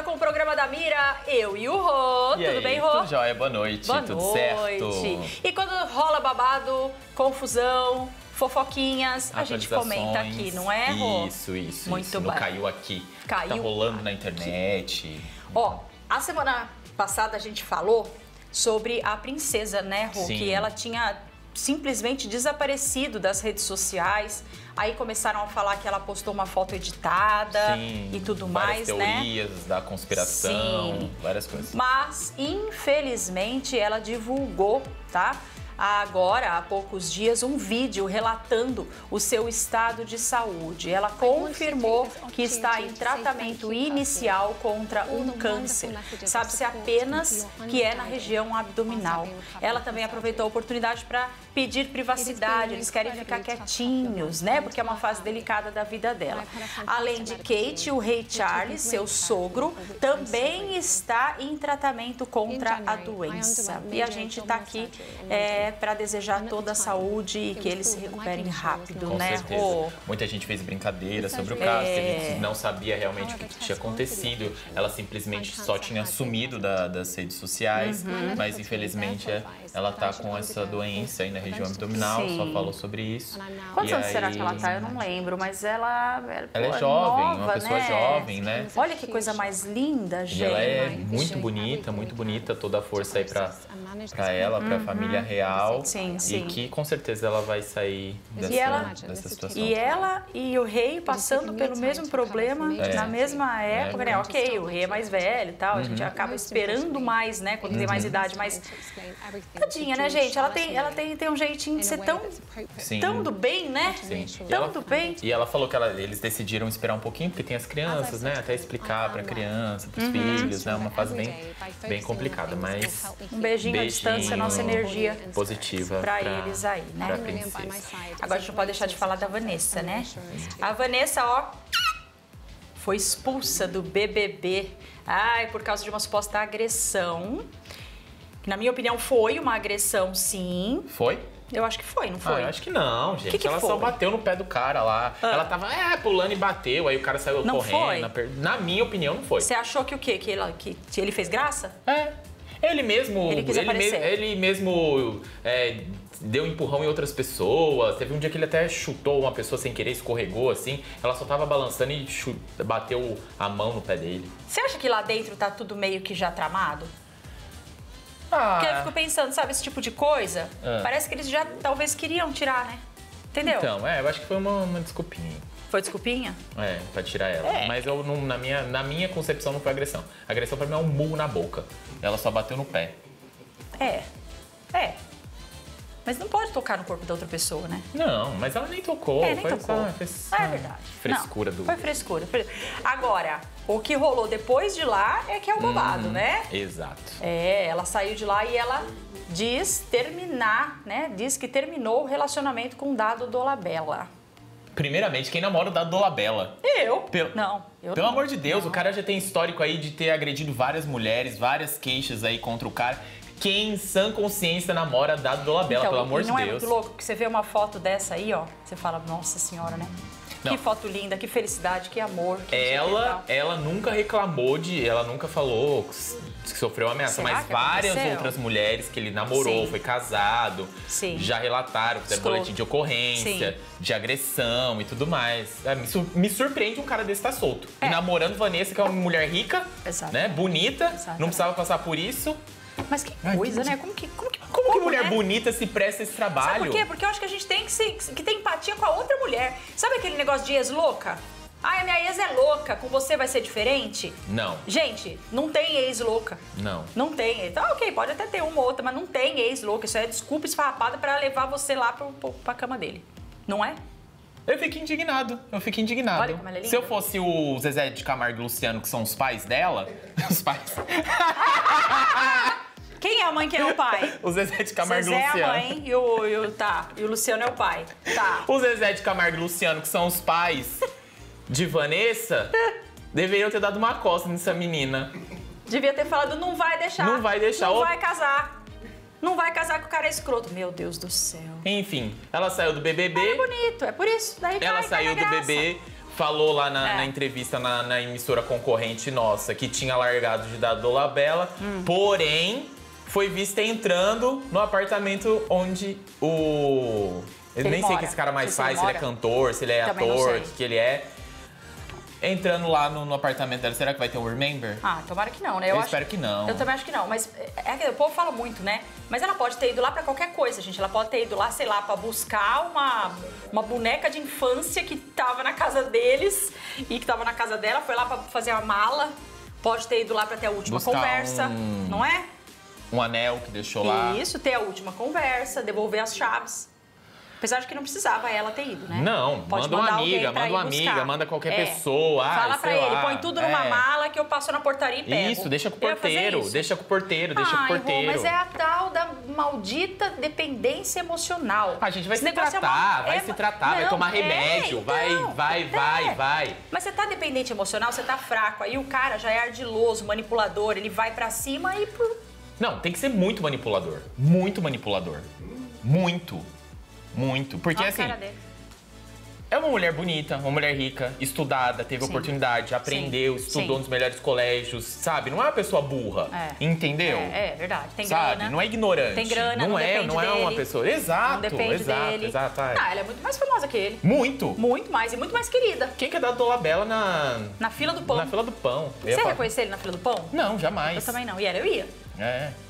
volta com o programa da Mira, eu e o Rô. E tudo aí, bem, Rô? Tudo jóia, boa noite, Boa tudo noite. certo? E quando rola babado, confusão, fofoquinhas, a gente comenta aqui, não é, Rô? Isso, isso, Muito isso. bem. Não caiu aqui. Caiu Tá rolando na internet. Ó, a semana passada a gente falou sobre a princesa, né, Rô? Sim. Que ela tinha simplesmente desaparecido das redes sociais. Aí começaram a falar que ela postou uma foto editada Sim, e tudo mais, né? teorias da conspiração, Sim. várias coisas. Mas, infelizmente, ela divulgou, tá? Agora, há poucos dias, um vídeo relatando o seu estado de saúde. Ela confirmou que está em tratamento inicial contra um câncer. Sabe-se apenas que é na região abdominal. Ela também aproveitou a oportunidade para pedir privacidade. Eles querem ficar quietinhos, né? Porque é uma fase delicada da vida dela. Além de Kate, o rei Charles, seu sogro, também está em tratamento contra a doença. E a gente está aqui para desejar toda a saúde e que eles se recuperem rápido, Com né, certeza. Muita gente fez brincadeira sobre o caso, É. a gente não sabia realmente o que, que tinha acontecido. Ela simplesmente só tinha sumido da- das redes sociais, Uhum. mas infelizmente é, ela tá com essa doença aí na região abdominal, Sim. só falou sobre isso. Quantos E anos será aí- que ela tá? Eu não lembro, mas ela. Ela é jovem, nova, uma pessoa né? jovem, né? Olha que coisa mais linda, E gente. ela é muito bonita, muito bonita, toda a força aí pra, pra ela, pra família real. Uhum. Sim, sim. E que com certeza ela vai sair dessa, ela- dessa situação. E ela e o rei passando pelo mesmo problema É. na mesma época, né? É. Ok, o rei é mais velho e tal, a gente acaba esperando mais, né? Quando tem mais idade, mas. Tadinha, né, gente? Ela tem, ela tem, tem um jeitinho de ser tão, Sim. tão do bem, né? Sim. E Tão ela- do bem. E ela falou que ela- eles decidiram esperar um pouquinho, porque tem as crianças, né? Até explicar pra criança, pros Uhum. filhos, né? Uma fase bem, bem complicada, mas Um beijinho à distância, nossa energia positiva pra eles aí, né? pra princesa. Agora a gente não pode deixar de falar da Vanessa, né? A Vanessa, ó, foi expulsa do BBB. Ai, por causa de uma suposta agressão. Que, na minha opinião, foi uma agressão, sim. Foi? Eu acho que foi, não Ah, foi? eu acho que não, gente. Que que ela foi? só bateu no pé do cara lá. Ela tava, é, pulando e bateu, aí o cara saiu Não correndo. foi? Na, per- na minha opinião, não foi. Você achou que o quê? Que ele, que ele fez graça? É. Ele mesmo. Ele ele, aparecer. ele mesmo é, deu empurrão em outras pessoas. Teve um dia que ele até chutou uma pessoa sem querer, escorregou assim. Ela só tava balançando e bateu a mão no pé dele. Você acha que lá dentro tá tudo meio que já tramado? Ah, Porque eu fico pensando, sabe, esse tipo de coisa? É. Parece que eles já talvez queriam tirar, né? Entendeu? Então, é, eu acho que foi uma, uma desculpinha. Foi desculpinha? É, pra tirar ela. É. Mas eu, não- na, minha, na minha concepção não foi agressão. Agressão pra mim é um murro na boca. Ela só bateu no pé. É. É. Mas não pode tocar no corpo da outra pessoa, né? Não, mas ela nem tocou. É, nem foi tocou. Fez- Ah, é verdade. Frescura Não, do. Foi frescura. Fre- Agora, o que rolou depois de lá é que é o babado, Uhum. né? Exato. É, ela saiu de lá e ela diz terminar, né? Diz que terminou o relacionamento com o Dado Dolabella. Primeiramente, quem namora o Dado Dolabella? Eu? Pelo- Não, eu Pelo não. amor de Deus, o cara já tem histórico aí de ter agredido várias mulheres, várias queixas aí contra o cara. Quem em sã consciência namora Dado Dolabella, Então, pelo amor de não é Deus. muito louco que você vê uma foto dessa aí, ó, você fala, nossa senhora, né? Não. Que foto linda, que felicidade, que amor. Que não Ela, ela nunca reclamou de. Ela nunca falou sofreu ameaça, Será mas que várias aconteceu? outras mulheres que ele namorou, Sim. foi casado, Sim. já relataram, fizeram Escroto. boletim de ocorrência, Sim. de agressão e tudo mais. É, me, sur- me surpreende um cara desse estar solto. É. E namorando Vanessa, que é uma mulher rica, Exato. né? Bonita, não precisava passar por isso. Mas que Ai, coisa, que- né? Como que. Como que, Como que mulher né? bonita se presta esse Sabe trabalho? por quê? Porque eu acho que a gente tem que, se, que ter empatia com a outra mulher. Sabe aquele negócio de ex-louca? Ai, a minha ex é louca, com você vai ser diferente? Não, Gente, não tem ex-louca. não. Não tem. Tá, ok, pode até ter uma ou outra, mas não tem ex-louca. Isso é desculpa esfarrapada pra levar você lá pro, pro, pra cama dele. Não é? Eu fico indignado, eu fico indignado. Olha como ela é linda. Se eu fosse o Zezé de Camargo e Luciano, que são os pais dela, os pais. Quem é a mãe, quem é o pai? O Zezé de Camargo e Zezé é a Luciano. mãe e o, e o- tá, e o Luciano é o pai. Tá. O Zezé de Camargo e Luciano, que são os pais de Vanessa, deveriam ter dado uma costa nessa menina. Devia ter falado, não vai deixar. Não vai deixar. Não Ou- vai casar. Não vai casar com o cara escroto. Meu Deus do céu. Enfim, ela saiu do É BBB, bonito, é por isso. Daí ela vai, saiu cai do na graça. BBB, falou lá na, É. na entrevista na, na emissora concorrente nossa que tinha largado de dar Dolabella, Hum. porém foi vista entrando no apartamento onde o. Eu ele nem sei o mora. que esse cara mais Se ele faz, se ele é mora. cantor, se ele é Também ator, o que ele é. Entrando lá no, no apartamento dela, será que vai ter um Remember? Ah, tomara que não, né? Eu acho- espero que não. Eu também acho que não, mas é que o povo fala muito, né? Mas ela pode ter ido lá pra qualquer coisa, gente. Ela pode ter ido lá, sei lá, pra buscar uma, uma boneca de infância que tava na casa deles e que tava na casa dela, foi lá pra fazer uma mala. Pode ter ido lá pra ter a última Buscar conversa, um- não é? Um anel que deixou lá. Isso, ter a última conversa, devolver as chaves. Apesar de que não precisava ela ter ido, né? Não, Pode manda uma amiga, pra manda uma amiga, manda qualquer É. pessoa. ah, Fala pra sei ele, lá. põe tudo numa É. mala que eu passo na portaria e pego. Isso, deixa com o porteiro, deixa com o porteiro, deixa com o porteiro. mas é a tal da maldita dependência emocional. A gente vai Esse se é tratar, uma- vai é se tratar, vai Não, tomar é, remédio, vai, então, vai, é. vai, vai. Mas você tá dependente emocional, você tá fraco. Aí o cara já é ardiloso, manipulador, ele vai pra cima e... Não, tem que ser muito manipulador. Muito manipulador. Muito. Muito. Porque olha assim, dele. é uma mulher bonita, uma mulher rica, estudada, teve Sim. oportunidade, aprendeu, Sim. estudou Sim. nos melhores colégios, sabe? Não é uma pessoa burra. É. Entendeu? É, é verdade. Tem sabe? grana. Não é ignorante. Tem grana, não, não é, não é uma dele. pessoa. Exato, não depende exato, dele. exato. é. Ah, ela é muito mais famosa que ele. Muito. Muito mais. E muito mais querida. Quem quer dar Dolabella na, Na fila do pão. na fila do pão? Ia Você falar- reconhecer ele na fila do pão? Não, jamais. Eu também não. E era, eu ia. É.